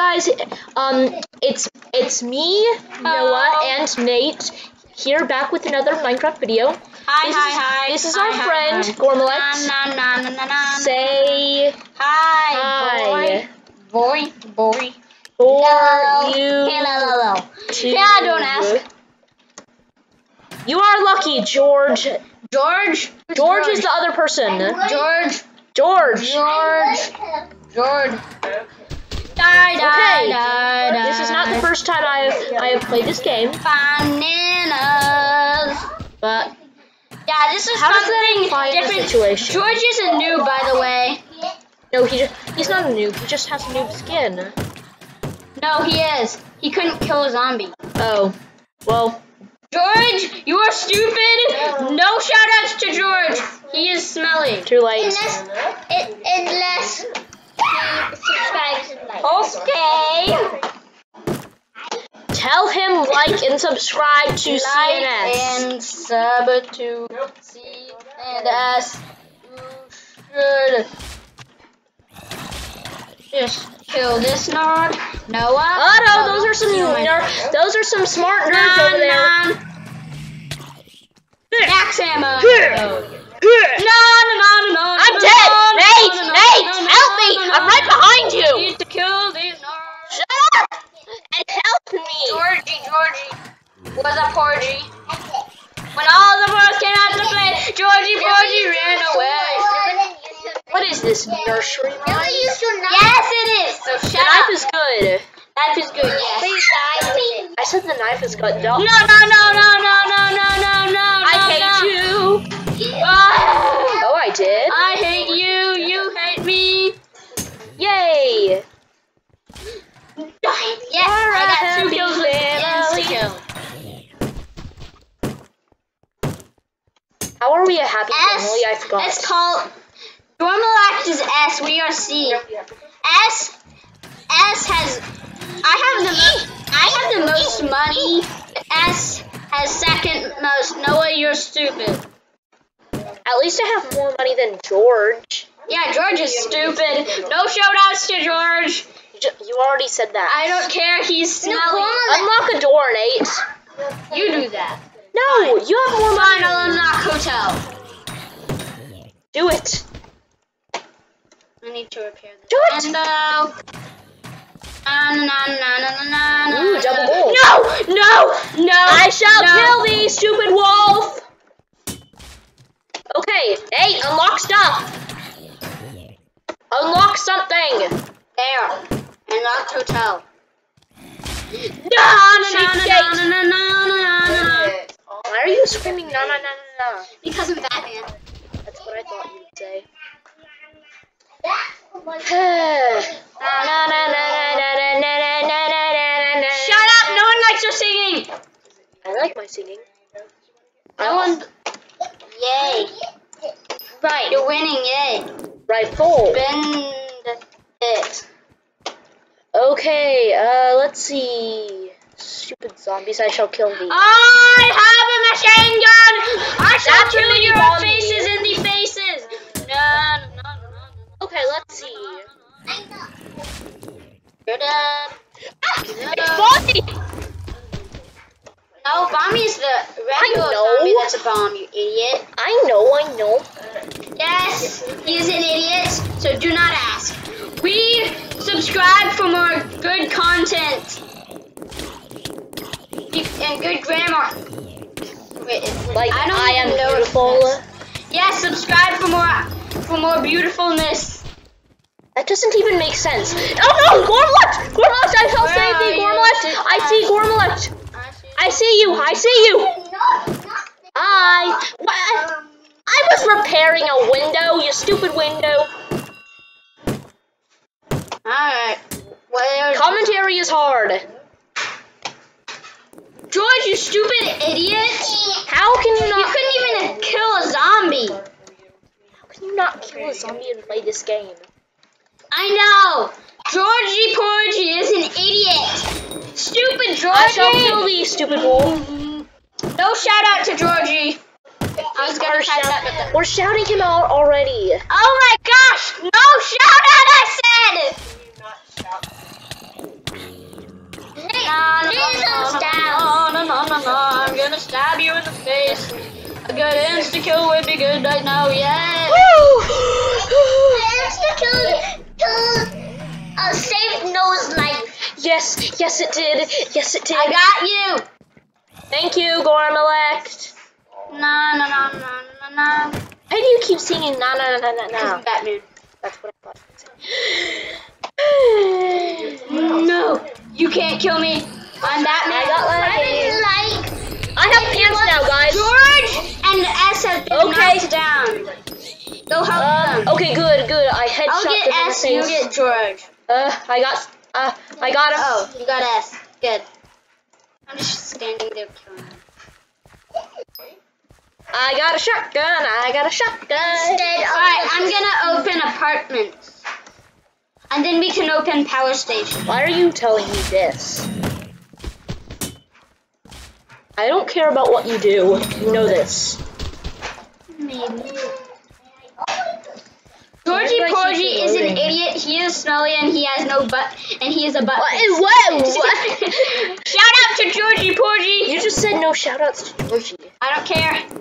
guys, um, it's it's me, Noah, and Nate here back with another Minecraft video. Hi, This hi, is- hi. this is hi, our hi, friend, hi. Say hi, hi boy. Boy, boy. for Hello. you. Hello. to- Yeah, don't ask. You are lucky, George. George. George is the other person. George. George. George. George. Die, Okay. This is not the first time I have I have played this game, Bananas. but Yeah, this is how something different. situation? George is a noob, by the way. No, he just, he's not a noob. He just has a noob skin. No, he is. He couldn't kill a zombie. Oh, well, George, you are stupid. No shoutouts to George. He is smelly. too late. Unless, it, unless he subscribes and likes. Okay. Tell him like and subscribe to Like CNS. and sub to C and S. You should just kill this nerd. Noah. Oh no, those are some ner- those are some smart nerds over there. Max ammo. Here. Oh, no, Here. no, no, no, no. I'm no, dead! no, Nate! no, no, Nate! no, no, Help me! no, no, I'm right no. behind you! Need to kill these nerds. Shut up and help me. Georgie, Georgie. What's up, Porgy? When all the boys came out to play, Georgie, Porgy ran away. What is this nursery Really, rhyme? you should not. Yes, it is. So The shut knife up. is good. Knife is good. Yes. Please die with it. I said the knife is good. No, No, no, no, no, no, no, no, no, no. I no, hate no. you. Ah, Oh, I did. I How we a happy S. family? I forgot. It's called. Normalact is S. We are C. S. S has. I have the. mo- I have the most money. S has second most. Noah, you're stupid. At least I have more money than George. Yeah, George is stupid. No shoutouts to George. You already said that. I don't care. He's smelly. Unlock a door, Nate. You do that. No, you have more Fine, money. I'll unlock hotel. Do it. I need to repair this Do it. window. Uh, na, na, na, na, Ooh, double gold. No, no, no. I shall no. kill thee, stupid wolf. Okay, hey, unlock stuff. Unlock something. There. Unlocked hotel. No, Na, na, na, Right. You're winning. Yay! Rifle. Bend it. Okay, uh, let's see. Stupid zombies, I shall kill thee. I have a machine gun. I shall That's kill your faces in the faces. No, no, no, no. Okay, let's see. You're dead. It's Bonnie! No, Bombie's the regular zombie that's a bomb, you idiot. I know, I know. Yes, he's an idiot, so do not ask. We subscribe for more good content and good grammar. Wait, Like, I I, don't am know beautiful. Yes, subscribe for more for more beautifulness. That doesn't even make sense. Oh no, Gormlect! Gormlect, I shall save thee, you? I see Gormlect! I see you, I see you! I, what? Was repairing a window, you stupid window. Alright. Well, Commentary is hard. George, you stupid idiot! How can you not- You couldn't even kill a zombie. how can you not kill a zombie and play this game? I know. Georgie Porgy is an idiot. Stupid Georgie. I shall kill thee, stupid wolf. No shout out to Georgie. I was gonna that. We're shouting him out already. Oh my gosh! No shout out! I said. No, no, no, no, no, I'm gonna stab you in the face. A good insta kill would be good right now, yeah. Woo! insta kill kill. a uh, safe nose knife. Yes, yes it did. Yes it did. I got you. Thank you, Gormalect. No, no, no, no, no. Why do you keep singing na na na na Because na? I'm Batman. That's what I thought. No, you can't kill me. I'm Batman. I got lucky. like. I have pants now, guys. George and S have been Okay. knocked down. Go help Um, them. okay, good, good. I headshot I'll them get in the S, you get George. Uh, I got, uh, I got him. Oh, you got S. Good. I'm just standing there killing him. I got a shotgun. I got a shotgun. Alright, I'm gonna open apartments. And then we can open power station. Why are you telling me this? I don't care about what you do. You know this. Maybe. Georgie do I keep Porgy is an idiot. He is smelly and he has no butt. And he is a butt. What? What? what? Shout out to Georgie Porgy. You just said no shout outs to Georgie. I don't care.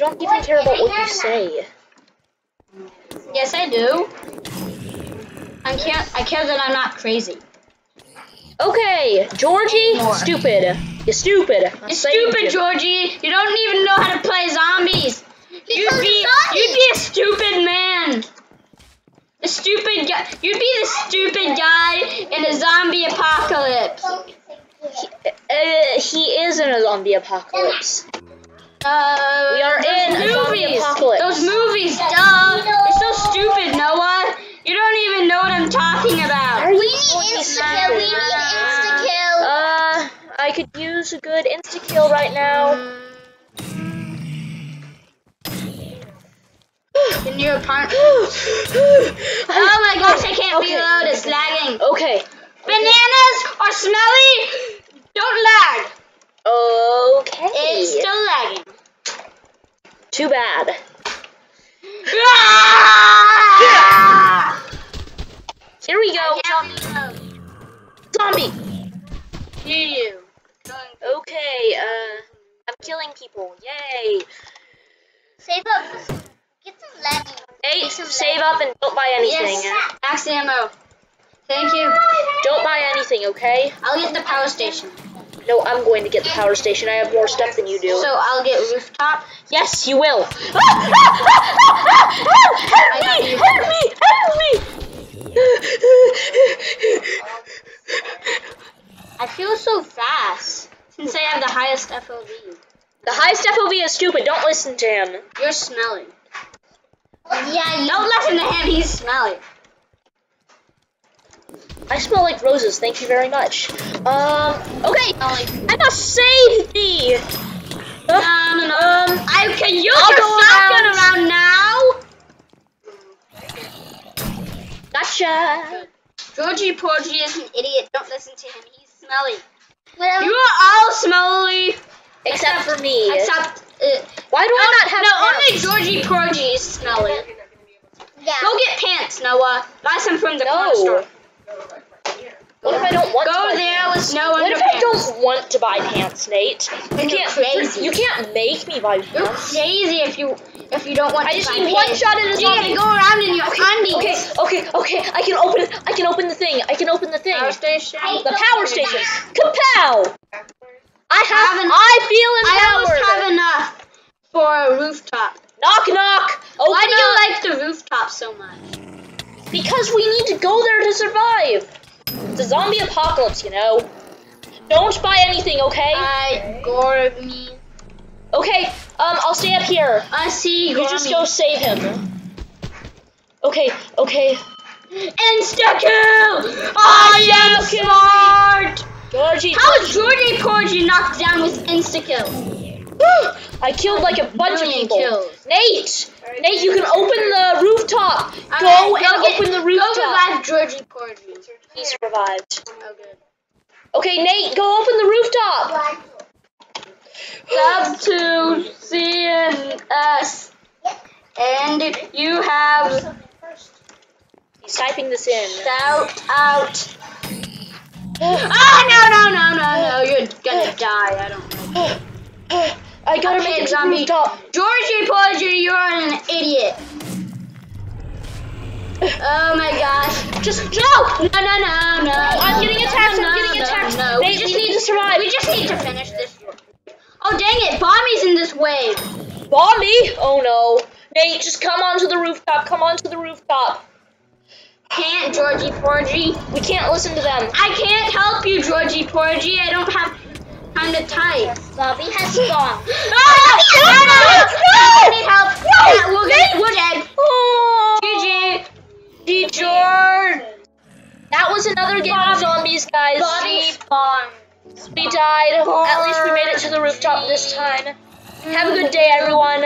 You don't even care about what you say. Yes, I do. I care. I care that I'm not crazy. Okay, Georgie, More. stupid. You're stupid. I You're stupid, you. Georgie. You don't even know how to play zombies. You'd be, zombies- you'd be a stupid man. The stupid guy. You'd be the stupid guy in a zombie apocalypse. Uh, he is in a zombie apocalypse. Uh, We are those in a zombie movies. apocalypse. Those movies, duh. You're so stupid, Noah. You don't even know what I'm talking about. Are We need insta kill. We stupid? need insta kill. Uh, I could use a good insta kill right now. In your apartment. oh Oh my gosh, I can't Okay. reload. It's lagging. Okay. Bananas are smelly. Don't lag. Okay. It's still lagging. Too bad. Ah! Here we go. I can't. Zombie. Do you? Okay. Uh, I'm killing people. Yay. Save up. Get some lagging. Hey, save up and don't buy anything. Yes. Axe ammo. Thank you. Don't buy anything, okay? I'll get the power station. No, I'm going to get the power station. I have more stuff than you do. So I'll get rooftop. yes, you will. Ah, ah, ah, help I got me! you. Help me! Help me! I feel so fast since I have the highest FOV. The highest FOV is stupid. Don't listen to him. You're smelly. Yeah, you. Don't listen to him. He's smelly. I smell like roses. Thank you very much. Um. Okay. I must save thee. No, no, no. Um. I can use I'll your shotgun around. around now. Gotcha. Georgie Porgy is an idiot. Don't listen to him. He's smelly. Whatever. You are all smelly. Except for me. Except. Uh, Why do I not have no, pants? only Georgie Porgy is smelly. yeah. Go get pants, Noah. Buy some from the corner store. What if I don't want to Go buy there with no What if I don't want to buy pants, Nate? You you're can't. crazy. You can't make me buy pants. You're pants. crazy if you if you don't want I to just buy need one pants. shot at a You gotta go around in your undies. Okay, okay, okay. I can open it. I can open the thing. I can open the thing. Power station. The power station. Kapow! I have. I feel I empowered. almost have enough for a rooftop. knock knock. Open Why do you like the rooftop so much? Because we need to go there to survive. It's a zombie apocalypse, you know. Don't buy anything, okay? I gore me. okay. Um, I'll stay up here. I see You gore just go save him. Okay, okay. Insta kill! I am smart! Georgie. How is Jordy Porgy knocked down with insta kill? I killed like a bunch of people. kills. Nate, Nate, you can open the rooftop. Go Alright, and get- open the rooftop. Go revive Georgie Porgy. He survived. Oh, good. Okay, Nate, go open the rooftop. Sub to C and S. And you have He's typing this in. shout out Ah, no, no, no, no, no. You're gonna die. I don't know. I gotta make it zombie. rooftop. Georgie Porgy, you're an idiot. Oh my gosh. Just no! No, no, no, no. I'm getting attacked. No, I'm getting attacked. No, They just need to survive. We just need to finish this. Oh, dang it. Bombie's in this wave. Bombie! Oh no. Nate, just come onto the rooftop. Come onto the rooftop. Can't, Georgie Porgy. We can't listen to them. I can't help you, Georgie Porgy. I don't have time to type. Bobby has spawned. Ah! No, no, No! I need help. No! Yeah, we're, gonna, we're dead. Oh. GG. George. That was another game of zombies, guys. Bobby spawned. We died. At least we made it to the rooftop this time. Have a good day, everyone.